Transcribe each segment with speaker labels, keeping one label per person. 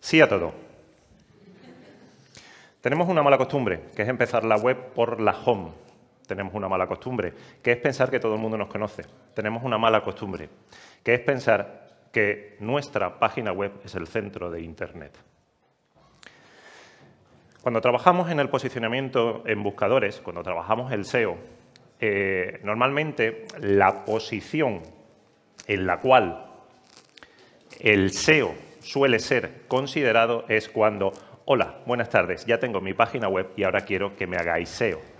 Speaker 1: Sí a todo. Tenemos una mala costumbre, que es empezar la web por la home. Tenemos una mala costumbre, que es pensar que todo el mundo nos conoce. Tenemos una mala costumbre, que es pensar que nuestra página web es el centro de Internet. Cuando trabajamos en el posicionamiento en buscadores, cuando trabajamos el SEO, eh, normalmente la posición en la cual el SEO suele ser considerado es cuando, hola, buenas tardes, ya tengo mi página web y ahora quiero que me hagáis SEO.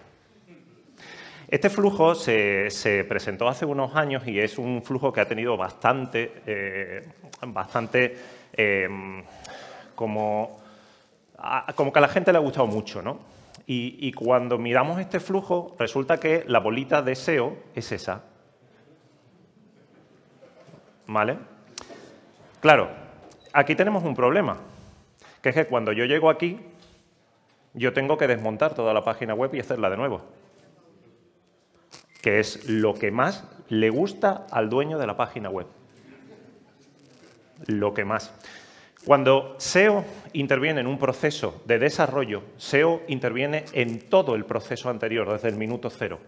Speaker 1: Este flujo se, presentó hace unos años y es un flujo que ha tenido bastante, eh, bastante em, como, como que a la gente le ha gustado mucho, ¿no? Y, y cuando miramos este flujo, resulta que la bolita de SEO es esa. ¿Vale? Claro, aquí tenemos un problema, que es que cuando yo llego aquí, yo tengo que desmontar toda la página web y hacerla de nuevo, que es lo que más le gusta al dueño de la página web. Lo que más. Cuando SEO interviene en un proceso de desarrollo, SEO interviene en todo el proceso anterior, desde el minuto cero,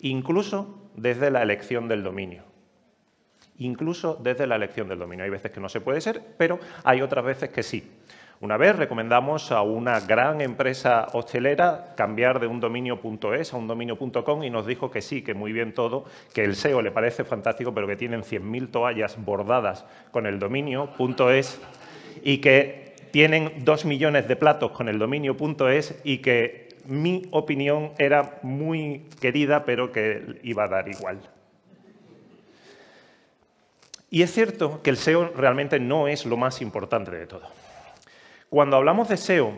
Speaker 1: incluso desde la elección del dominio incluso desde la elección del dominio. Hay veces que no se puede ser, pero hay otras veces que sí. Una vez recomendamos a una gran empresa hostelera cambiar de un dominio.es a un dominio.com y nos dijo que sí, que muy bien todo, que el SEO le parece fantástico, pero que tienen 100.000 toallas bordadas con el dominio.es y que tienen dos millones de platos con el dominio.es y que mi opinión era muy querida, pero que iba a dar igual. Y es cierto que el SEO realmente no es lo más importante de todo. Cuando hablamos de SEO,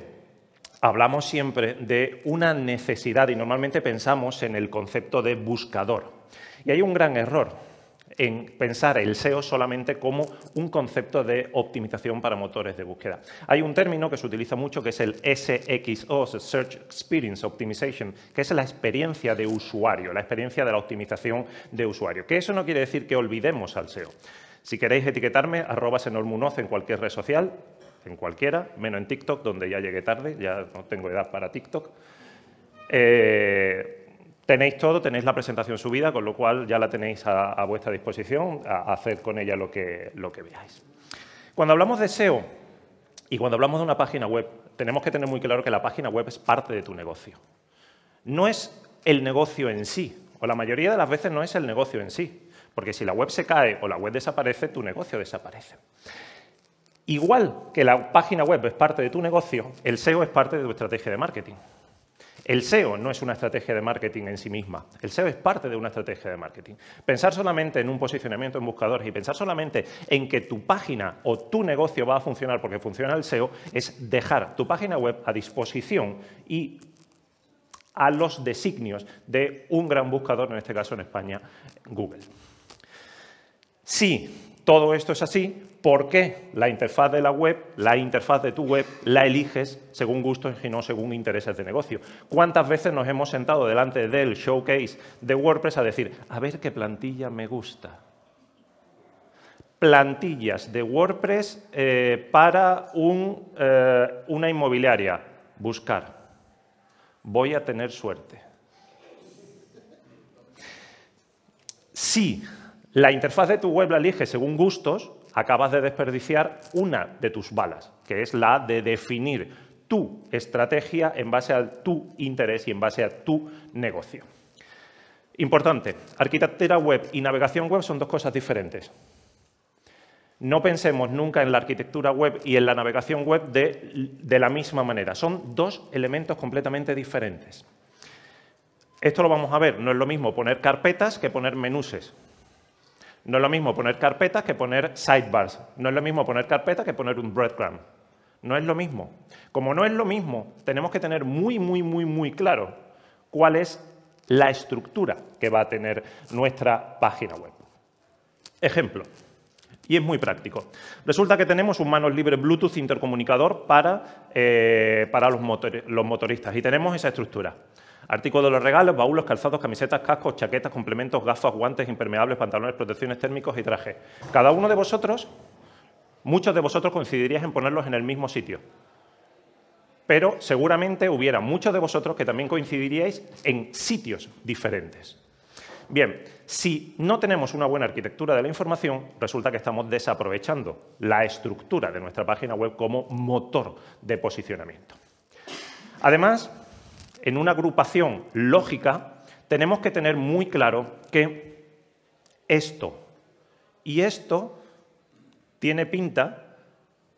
Speaker 1: hablamos siempre de una necesidad y normalmente pensamos en el concepto de buscador. Y hay un gran error en pensar el SEO solamente como un concepto de optimización para motores de búsqueda. Hay un término que se utiliza mucho que es el SXO, Search Experience Optimization, que es la experiencia de usuario, la experiencia de la optimización de usuario. Que eso no quiere decir que olvidemos al SEO. Si queréis etiquetarme, arroba senolmunoz en cualquier red social, en cualquiera, menos en TikTok, donde ya llegué tarde, ya no tengo edad para TikTok. Eh, tenéis todo, tenéis la presentación subida, con lo cual ya la tenéis a, vuestra disposición, a, hacer con ella lo que, lo que veáis. Cuando hablamos de SEO y cuando hablamos de una página web, tenemos que tener muy claro que la página web es parte de tu negocio. No es el negocio en sí, o la mayoría de las veces no es el negocio en sí. Porque si la web se cae o la web desaparece, tu negocio desaparece. Igual que la página web es parte de tu negocio, el SEO es parte de tu estrategia de marketing. El SEO no es una estrategia de marketing en sí misma. El SEO es parte de una estrategia de marketing. Pensar solamente en un posicionamiento en buscadores y pensar solamente en que tu página o tu negocio va a funcionar porque funciona el SEO es dejar tu página web a disposición y a los designios de un gran buscador, en este caso en España, Google. Si todo esto es así, ¿por qué la interfaz de la web, la interfaz de tu web, la eliges según gustos y no según intereses de negocio? ¿Cuántas veces nos hemos sentado delante del showcase de WordPress a decir, a ver qué plantilla me gusta? Plantillas de WordPress eh, para eh, una inmobiliaria. Buscar. Voy a tener suerte. Sí la interfaz de tu web la eliges según gustos, acabas de desperdiciar una de tus balas, que es la de definir tu estrategia en base a tu interés y en base a tu negocio. Importante, arquitectura web y navegación web son dos cosas diferentes. No pensemos nunca en la arquitectura web y en la navegación web de, de, la misma manera. Son dos elementos completamente diferentes. Esto lo vamos a ver. No es lo mismo poner carpetas que poner menuses. No es lo mismo poner carpetas que poner sidebars. No es lo mismo poner carpetas que poner un breadcrumb. No es lo mismo. Como no es lo mismo, tenemos que tener muy, muy, muy, muy claro cuál es la estructura que va a tener nuestra página web. Ejemplo, y es muy práctico. Resulta que tenemos un manos libres Bluetooth intercomunicador para, eh, para los, los motoristas y tenemos esa estructura. Artículos de los regalos, baúlos, calzados, camisetas, cascos, chaquetas, complementos, gafas, guantes, impermeables, pantalones, protecciones térmicos y trajes. Cada uno de vosotros, muchos de vosotros coincidiríais en ponerlos en el mismo sitio. Pero seguramente hubiera muchos de vosotros que también coincidiríais en sitios diferentes. Bien, si no tenemos una buena arquitectura de la información, resulta que estamos desaprovechando la estructura de nuestra página web como motor de posicionamiento. Además, en una agrupación lógica, tenemos que tener muy claro que esto y esto tiene pinta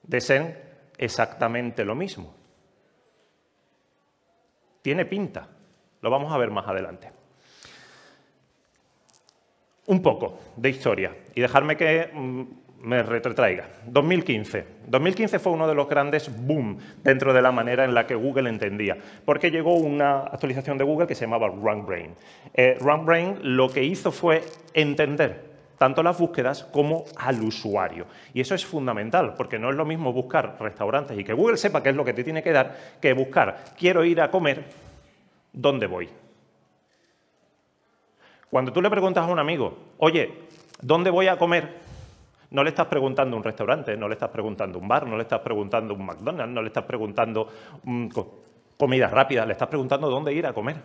Speaker 1: de ser exactamente lo mismo. Tiene pinta. Lo vamos a ver más adelante. Un poco de historia y dejarme que mm, me retrotraiga. 2015. 2015 fue uno de los grandes boom dentro de la manera en la que Google entendía, porque llegó una actualización de Google que se llamaba RunBrain. Eh, RunBrain lo que hizo fue entender tanto las búsquedas como al usuario. Y eso es fundamental, porque no es lo mismo buscar restaurantes y que Google sepa qué es lo que te tiene que dar, que buscar, quiero ir a comer, ¿dónde voy? Cuando tú le preguntas a un amigo, oye, ¿dónde voy a comer? No le estás preguntando un restaurante, no le estás preguntando un bar, no le estás preguntando un McDonald's, no le estás preguntando comida rápida, le estás preguntando dónde ir a comer.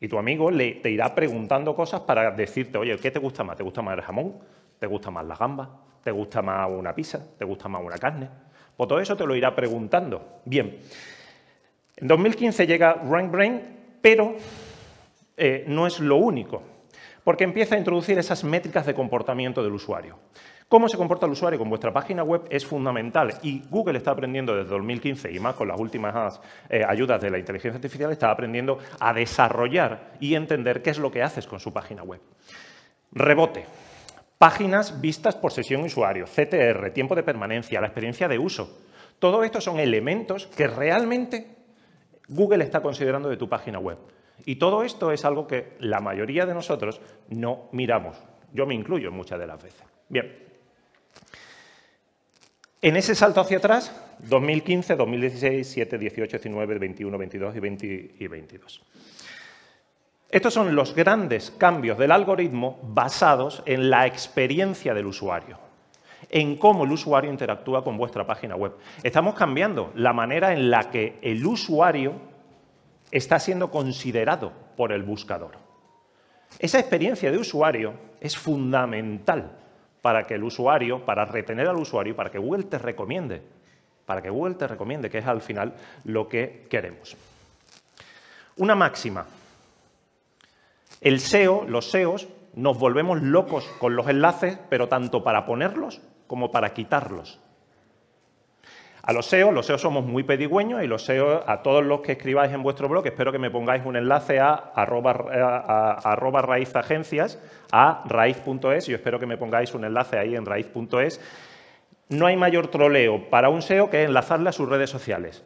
Speaker 1: Y tu amigo le, te irá preguntando cosas para decirte, oye, ¿qué te gusta más? ¿Te gusta más el jamón? ¿Te gusta más la gamba? ¿Te gusta más una pizza? ¿Te gusta más una carne? Pues todo eso te lo irá preguntando. Bien, en 2015 llega RankBrain, pero eh, no es lo único, porque empieza a introducir esas métricas de comportamiento del usuario. Cómo se comporta el usuario con vuestra página web es fundamental y Google está aprendiendo desde 2015 y más con las últimas eh, ayudas de la inteligencia artificial, está aprendiendo a desarrollar y entender qué es lo que haces con su página web. Rebote. Páginas vistas por sesión usuario, CTR, tiempo de permanencia, la experiencia de uso. Todo esto son elementos que realmente Google está considerando de tu página web. Y todo esto es algo que la mayoría de nosotros no miramos. Yo me incluyo muchas de las veces. Bien. En ese salto hacia atrás, 2015, 2016, 7, 18, 19, 21, 22 y, 20, y 22. Estos son los grandes cambios del algoritmo basados en la experiencia del usuario, en cómo el usuario interactúa con vuestra página web. Estamos cambiando la manera en la que el usuario está siendo considerado por el buscador. Esa experiencia de usuario es fundamental para que el usuario, para retener al usuario, para que Google te recomiende, para que Google te recomiende, que es al final lo que queremos. Una máxima. El SEO, los SEOs, nos volvemos locos con los enlaces, pero tanto para ponerlos como para quitarlos. A los SEO, los SEO somos muy pedigüeños y los SEO, a todos los que escribáis en vuestro blog, espero que me pongáis un enlace a arroba, a, raizagencias, a raíz.es, y espero que me pongáis un enlace ahí en raíz.es. No hay mayor troleo para un SEO que enlazarle a sus redes sociales.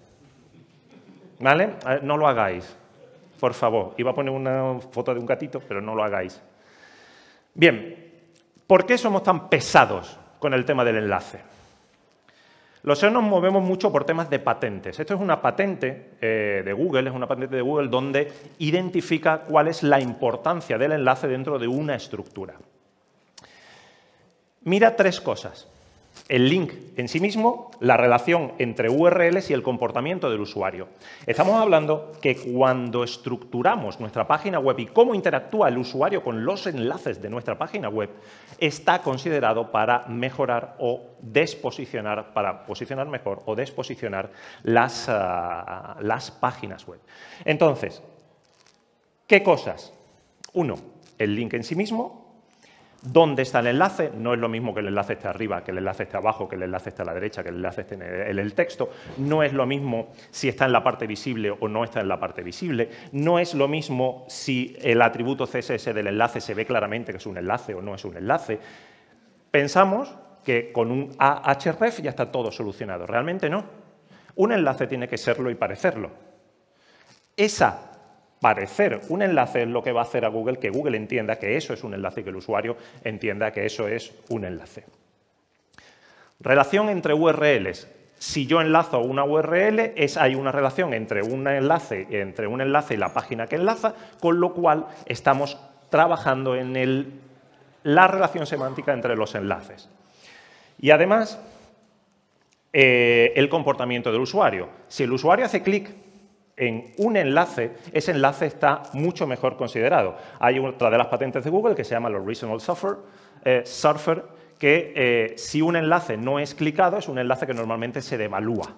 Speaker 1: ¿Vale? No lo hagáis, por favor. Iba a poner una foto de un gatito, pero no lo hagáis. Bien, ¿por qué somos tan pesados con el tema del enlace? Los SEO nos movemos mucho por temas de patentes. Esto es una patente eh, de Google, es una patente de Google donde identifica cuál es la importancia del enlace dentro de una estructura. Mira tres cosas el link en sí mismo, la relación entre URLs y el comportamiento del usuario. Estamos hablando que cuando estructuramos nuestra página web y cómo interactúa el usuario con los enlaces de nuestra página web, está considerado para mejorar o desposicionar, para posicionar mejor o desposicionar las, ah, las páginas web. Entonces, ¿qué cosas? Uno, el link en sí mismo, ¿Dónde está el enlace? No es lo mismo que el enlace esté arriba, que el enlace esté abajo, que el enlace esté a la derecha, que el enlace esté en el texto. No es lo mismo si está en la parte visible o no está en la parte visible. No es lo mismo si el atributo CSS del enlace se ve claramente que es un enlace o no es un enlace. Pensamos que con un Ahref ya está todo solucionado. Realmente no. Un enlace tiene que serlo y parecerlo. Esa parecer un enlace es lo que va a hacer a Google que Google entienda que eso es un enlace y que el usuario entienda que eso es un enlace. Relación entre URLs. Si yo enlazo una URL, es, hay una relación entre un, enlace, entre un enlace y la página que enlaza, con lo cual estamos trabajando en el, la relación semántica entre los enlaces. Y además, eh, el comportamiento del usuario. Si el usuario hace clic en un enlace, ese enlace está mucho mejor considerado. Hay otra de las patentes de Google que se llama los Reasonable Surfer, eh, que eh, si un enlace no es clicado, es un enlace que normalmente se devalúa.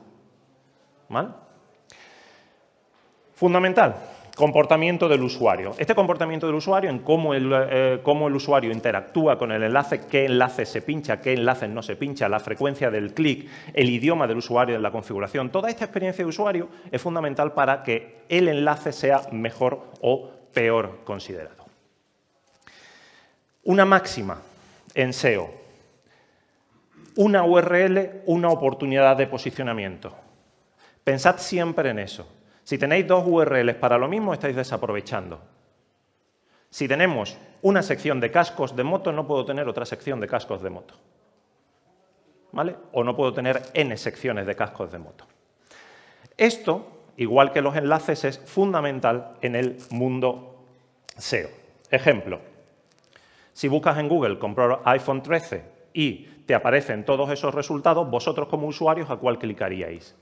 Speaker 1: Fundamental, comportamiento del usuario. Este comportamiento del usuario en cómo el, eh, usuario interactúa con el enlace, qué enlace se pincha, qué enlace no se pincha, la frecuencia del clic, el idioma del usuario la configuración. Toda esta experiencia de usuario es fundamental para que el enlace sea mejor o peor considerado. Una máxima en SEO una URL, una oportunidad de posicionamiento. Pensad siempre en eso. Si tenéis dos URLs para lo mismo, estáis desaprovechando. Si tenemos una sección de cascos de moto, no puedo tener otra sección de cascos de moto. ¿Vale? O no puedo tener N secciones de cascos de moto. Esto, igual que los enlaces, es fundamental en el mundo SEO. Ejemplo, si buscas en Google comprar iPhone 13 y te aparecen todos esos resultados, vosotros como usuarios, ¿a cuál clicaríais?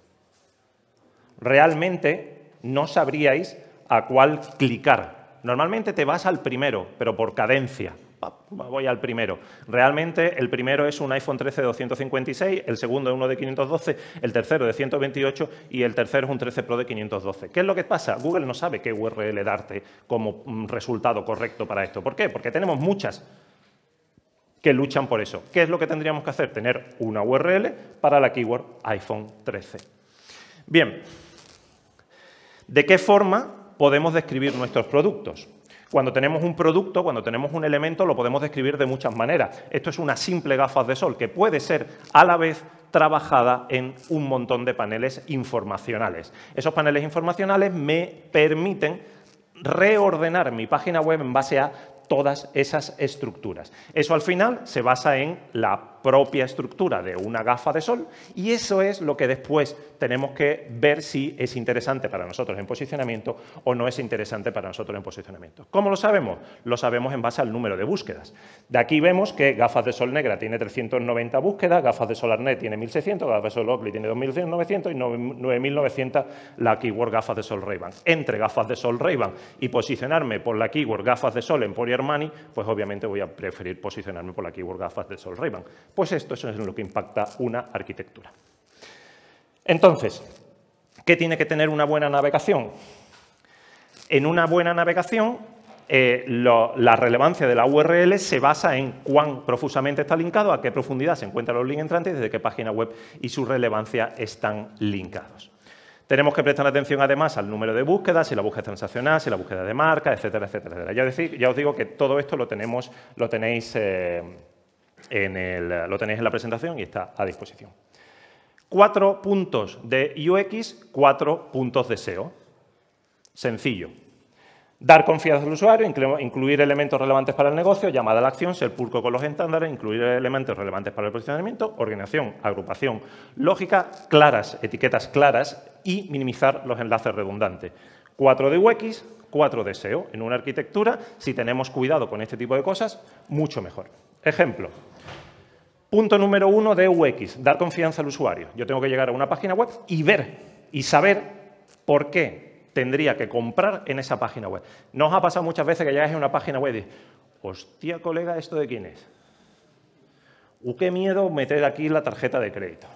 Speaker 1: Realmente no sabríais a cuál clicar. Normalmente te vas al primero, pero por cadencia. Voy al primero. Realmente el primero es un iPhone 13 de 256, el segundo es uno de 512, el tercero de 128 y el tercero es un 13 Pro de 512. ¿Qué es lo que pasa? Google no sabe qué URL darte como mm, resultado correcto para esto. ¿Por qué? Porque tenemos muchas que luchan por eso. ¿Qué es lo que tendríamos que hacer? Tener una URL para la keyword iPhone 13. Bien, ¿de qué forma podemos describir nuestros productos? Cuando tenemos un producto, cuando tenemos un elemento, lo podemos describir de muchas maneras. Esto es una simple gafas de sol que puede ser a la vez trabajada en un montón de paneles informacionales. Esos paneles informacionales me permiten reordenar mi página web en base a todas esas estructuras. Eso al final se basa en la propia estructura de una gafa de sol y eso es lo que después tenemos que ver si es interesante para nosotros en posicionamiento o no es interesante para nosotros en posicionamiento. ¿Cómo lo sabemos? Lo sabemos en base al número de búsquedas. De aquí vemos que gafas de sol negra tiene 390 búsquedas, gafas de sol arnett tiene 1600, gafas de sol Oakley tiene 2900 y 9900 la keyword gafas de sol ray Entre gafas de sol ray y posicionarme por la keyword gafas de sol en Pori Armani, pues obviamente voy a preferir posicionarme por la keyword gafas de sol ray pues esto es en lo que impacta una arquitectura. Entonces, ¿qué tiene que tener una buena navegación? En una buena navegación, eh, la relevancia de la URL se basa en cuán profusamente está linkado, a qué profundidad se encuentran los links entrantes, desde qué página web y su relevancia están linkados. Tenemos que prestar atención además al número de búsquedas, si la búsqueda transaccional, si la búsqueda de marca, etcétera, etcétera. Ya, os digo que todo esto lo, tenemos, lo tenéis eh, lo tenéis en la presentación y está a disposición. Cuatro puntos de UX, cuatro puntos de SEO. Sencillo. Dar confianza al usuario, incluir elementos relevantes para el negocio, llamada a la acción, ser pulco con los estándares, incluir elementos relevantes para el posicionamiento, organización, agrupación, lógica, claras, etiquetas claras y minimizar los enlaces redundantes. Cuatro de UX, cuatro de SEO. En una arquitectura, si tenemos cuidado con este tipo de cosas, mucho mejor. Ejemplo, punto número uno de UX, dar confianza al usuario. Yo tengo que llegar a una página web y ver y saber por qué tendría que comprar en esa página web. ¿No os ha pasado muchas veces que llegáis a una página web y dices, hostia, colega, ¿esto de quién es? ¿U qué miedo meter aquí la tarjeta de crédito?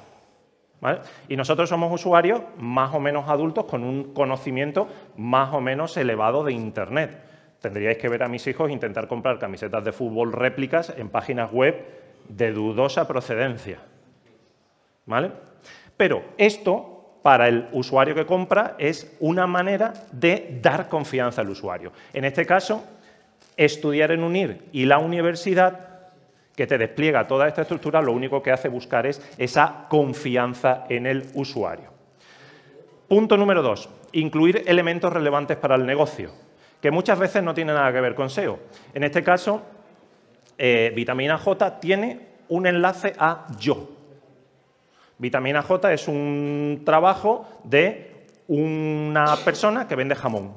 Speaker 1: Y nosotros somos usuarios más o menos adultos con un conocimiento más o menos elevado de Internet. Tendríais que ver a mis hijos intentar comprar camisetas de fútbol réplicas en páginas web de dudosa procedencia. ¿Vale? Pero esto, para el usuario que compra, es una manera de dar confianza al usuario. En este caso, estudiar en UNIR y la universidad que te despliega toda esta estructura, lo único que hace buscar es esa confianza en el usuario. Punto número dos, incluir elementos relevantes para el negocio, que muchas veces no tienen nada que ver con SEO. En este caso, eh, vitamina J tiene un enlace a yo. Vitamina J es un trabajo de una persona que vende jamón.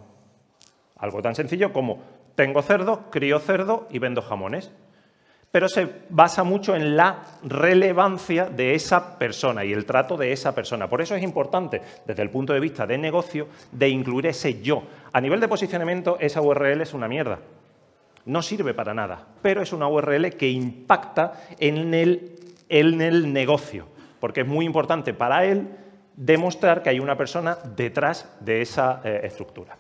Speaker 1: Algo tan sencillo como tengo cerdo, crío cerdo y vendo jamones. Pero se basa mucho en la relevancia de esa persona y el trato de esa persona. Por eso es importante, desde el punto de vista de negocio, de incluir ese yo. A nivel de posicionamiento, esa URL es una mierda. No sirve para nada, pero es una URL que impacta en el, en el negocio, porque es muy importante para él demostrar que hay una persona detrás de esa eh, estructura.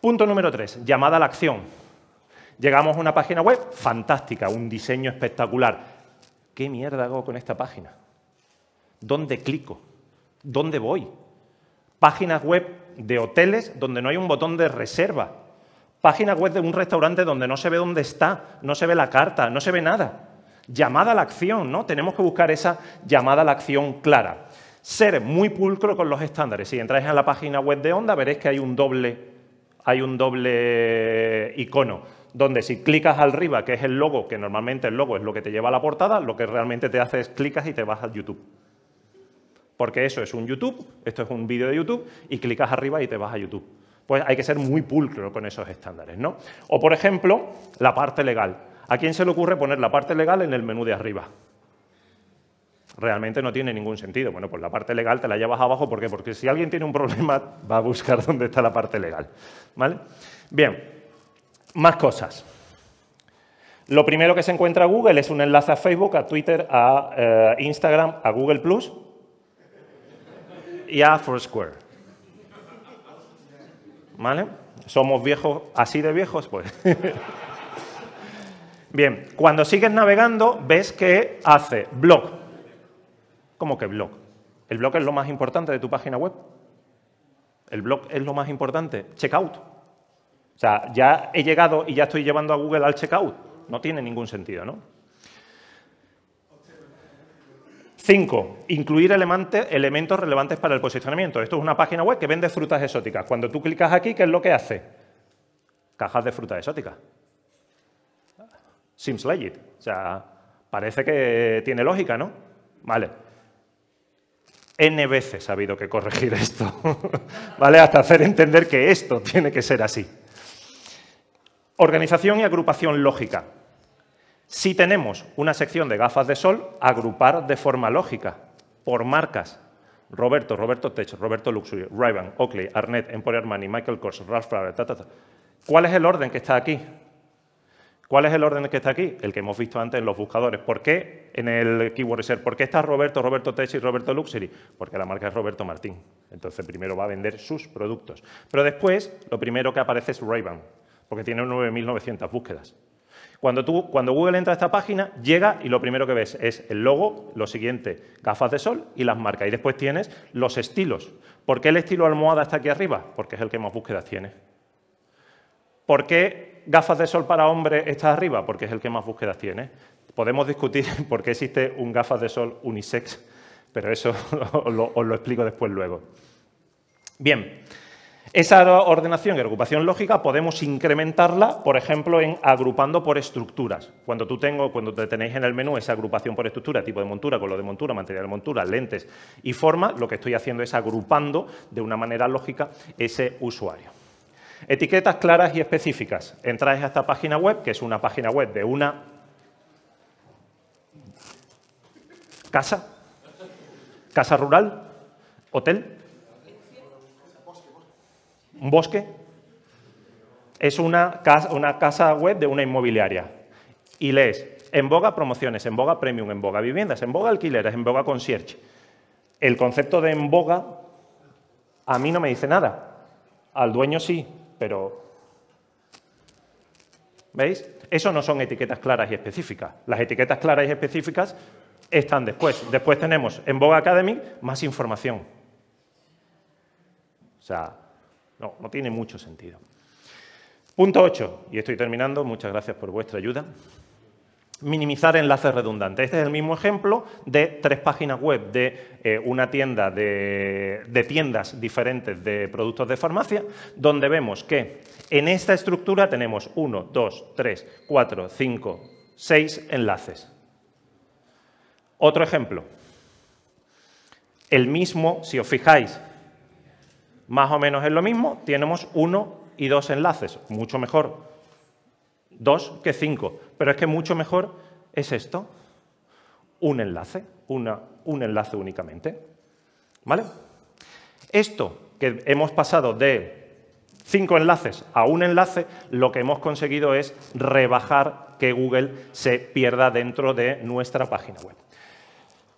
Speaker 1: Punto número tres, llamada a la acción. Llegamos a una página web fantástica, un diseño espectacular. ¿Qué mierda hago con esta página? ¿Dónde clico? ¿Dónde voy? Páginas web de hoteles donde no hay un botón de reserva. Páginas web de un restaurante donde no se ve dónde está, no se ve la carta, no se ve nada. Llamada a la acción, ¿no? Tenemos que buscar esa llamada a la acción clara. Ser muy pulcro con los estándares. Si entráis a la página web de Onda, veréis que hay un doble, hay un doble icono donde si clicas arriba, que es el logo, que normalmente el logo es lo que te lleva a la portada, lo que realmente te hace es clicas y te vas al YouTube. Porque eso es un YouTube, esto es un vídeo de YouTube, y clicas arriba y te vas a YouTube. Pues hay que ser muy pulcro con esos estándares, ¿no? O, por ejemplo, la parte legal. ¿A quién se le ocurre poner la parte legal en el menú de arriba? Realmente no tiene ningún sentido. Bueno, pues la parte legal te la llevas abajo, ¿por qué? Porque si alguien tiene un problema, va a buscar dónde está la parte legal, ¿vale? Bien, más cosas. Lo primero que se encuentra Google es un enlace a Facebook, a Twitter, a eh, Instagram, a Google Plus y a Foursquare. ¿Vale? Somos viejos, así de viejos, pues. Bien, cuando sigues navegando, ves que hace blog. ¿Cómo que blog? ¿El blog es lo más importante de tu página web? ¿El blog es lo más importante? Checkout. O sea, ya he llegado y ya estoy llevando a Google al checkout. No tiene ningún sentido, ¿no? Cinco, incluir elementos relevantes para el posicionamiento. Esto es una página web que vende frutas exóticas. Cuando tú clicas aquí, ¿qué es lo que hace? Cajas de frutas exóticas. Seems legit. O sea, parece que tiene lógica, ¿no? Vale. N veces ha habido que corregir esto, ¿vale? Hasta hacer entender que esto tiene que ser así. Organización y agrupación lógica. Si tenemos una sección de gafas de sol, agrupar de forma lógica, por marcas. Roberto, Roberto Tech, Roberto Luxury, ray Oakley, Arnett, Emporio Armani, Michael Kors, Ralph Lauren, ta, ¿Cuál es el orden que está aquí? ¿Cuál es el orden que está aquí? El que hemos visto antes en los buscadores. ¿Por qué en el Keyword Research? ¿Por qué está Roberto, Roberto Tech y Roberto Luxury? Porque la marca es Roberto Martín. Entonces primero va a vender sus productos. Pero después lo primero que aparece es ray porque tiene 9.900 búsquedas. Cuando, tú, cuando Google entra a esta página, llega y lo primero que ves es el logo, lo siguiente, gafas de sol y las marcas. Y después tienes los estilos. ¿Por qué el estilo almohada está aquí arriba? Porque es el que más búsquedas tiene. ¿Por qué gafas de sol para hombre está arriba? Porque es el que más búsquedas tiene. Podemos discutir por qué existe un gafas de sol unisex, pero eso os lo explico después luego. Bien, esa ordenación y agrupación lógica podemos incrementarla, por ejemplo, en agrupando por estructuras. Cuando tú tengo, cuando te tenéis en el menú esa agrupación por estructura, tipo de montura, color de montura, material de montura, lentes y forma, lo que estoy haciendo es agrupando de una manera lógica ese usuario. Etiquetas claras y específicas. Entráis a esta página web, que es una página web de una casa, casa rural, hotel, un bosque, es una casa, web de una inmobiliaria. Y lees en boga promociones, en boga premium, en boga viviendas, en boga alquileres, en boga concierge. El concepto de en boga a mí no me dice nada. Al dueño sí, pero... ¿Veis? Eso no son etiquetas claras y específicas. Las etiquetas claras y específicas están después. Después tenemos en Boga Academy más información. O sea, no, no tiene mucho sentido. Punto 8, y estoy terminando, muchas gracias por vuestra ayuda. Minimizar enlaces redundantes. Este es el mismo ejemplo de tres páginas web de eh, una tienda de, de, tiendas diferentes de productos de farmacia, donde vemos que en esta estructura tenemos 1, 2, 3, 4, 5, 6 enlaces. Otro ejemplo. El mismo, si os fijáis, más o menos es lo mismo, tenemos uno y dos enlaces, mucho mejor dos que cinco. Pero es que mucho mejor es esto, un enlace, una, un enlace únicamente. ¿Vale? Esto que hemos pasado de cinco enlaces a un enlace, lo que hemos conseguido es rebajar que Google se pierda dentro de nuestra página web.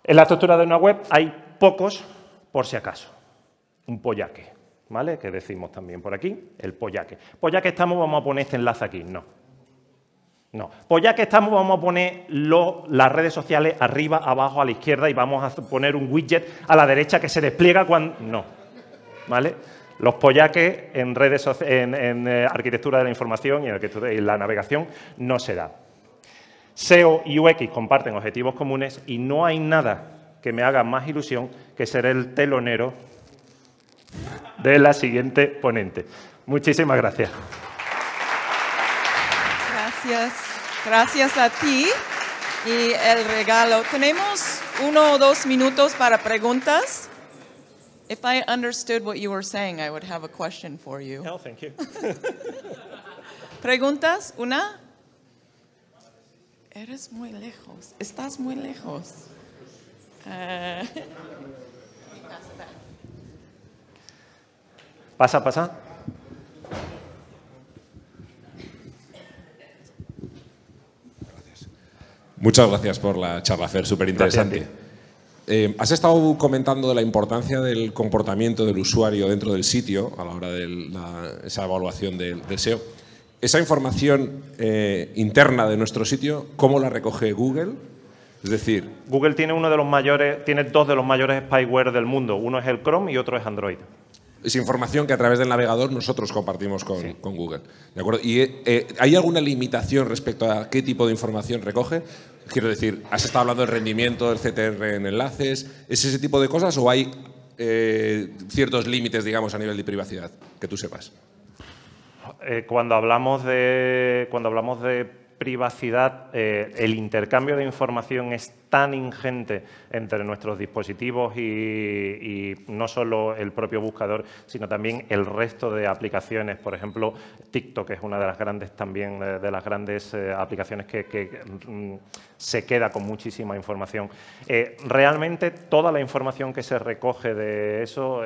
Speaker 1: En la estructura de una web hay pocos por si acaso. Un pollaque, ¿vale? Que decimos también por aquí, el pollaque. Pues ya que estamos, vamos a poner este enlace aquí. No, no. Pues ya que estamos, vamos a poner las redes sociales arriba, abajo, a la izquierda y vamos a poner un widget a la derecha que se despliega cuando... No. ¿Vale? Los pollaques en, redes, en, eh, arquitectura de la información y en, la navegación no se da. SEO y UX comparten objetivos comunes y no hay nada que me haga más ilusión que ser el telonero de la siguiente ponente. Muchísimas gracias.
Speaker 2: Gracias. Gracias a ti. Y el regalo. Tenemos uno o dos minutos para preguntas. If I understood what you were saying, I would have a question for you.
Speaker 1: No, thank you.
Speaker 2: ¿Preguntas? ¿Una? Eres muy lejos. Estás muy lejos. Uh...
Speaker 1: Pasa, pasa.
Speaker 3: Muchas gracias por la charla, Fer, súper interesante. Eh, has estado comentando de la importancia del comportamiento del usuario dentro del sitio a la hora de esa evaluación del, SEO. Esa información eh, interna de nuestro sitio, ¿cómo la recoge Google? Es decir,
Speaker 1: Google tiene uno de los mayores, tiene dos de los mayores spyware del mundo. Uno es el Chrome y otro es Android
Speaker 3: es información que a través del navegador nosotros compartimos con, Google. ¿De acuerdo? ¿Y eh, hay alguna limitación respecto a qué tipo de información recoge? Quiero decir, has estado hablando del rendimiento del CTR en enlaces, ¿es ese tipo de cosas o hay eh, ciertos límites, digamos, a nivel de privacidad que tú sepas?
Speaker 1: Eh, cuando hablamos de cuando hablamos de privacidad, eh, el intercambio de información es tan ingente entre nuestros dispositivos y, no solo el propio buscador, sino también el resto de aplicaciones. Por ejemplo, TikTok es una de las grandes también eh, de las grandes eh, aplicaciones que, mm, se queda con muchísima información. realmente toda la información que se recoge de eso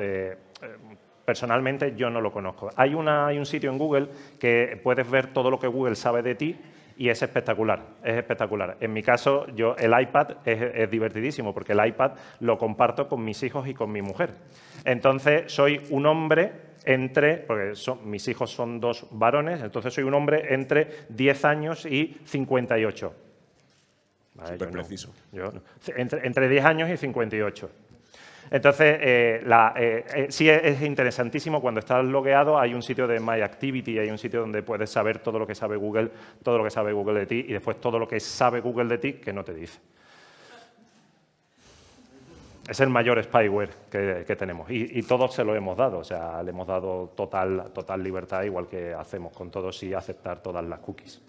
Speaker 1: personalmente yo no lo conozco. Hay, un sitio en Google que puedes ver todo lo que Google sabe de ti y es espectacular, es espectacular. En mi caso, yo el iPad es, divertidísimo porque el iPad lo comparto con mis hijos y con mi mujer. Entonces, soy un hombre entre, porque mis hijos son dos varones, entonces soy un hombre entre 10 años y 58.
Speaker 3: Súper preciso.
Speaker 1: entre, entre 10 años y 58. Entonces, eh, eh, eh, sí es, interesantísimo, cuando estás logueado hay un sitio de My Activity, hay un sitio donde puedes saber todo lo que sabe Google, todo lo que sabe Google de ti y después todo lo que sabe Google de ti que no te dice. Es el mayor spyware que, tenemos y, todos se lo hemos dado, o sea, le hemos dado total, total libertad, igual que hacemos con todos y aceptar todas las cookies.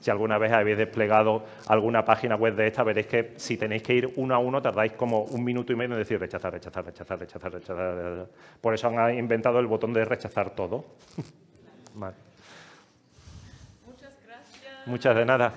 Speaker 1: Si alguna vez habéis desplegado alguna página web de esta, veréis que si tenéis que ir uno a uno tardáis como un minuto y medio en decir rechazar, rechazar, rechazar, rechazar, rechazar. Por eso han inventado el botón de rechazar todo.
Speaker 2: Muchas gracias.
Speaker 1: Muchas de nada.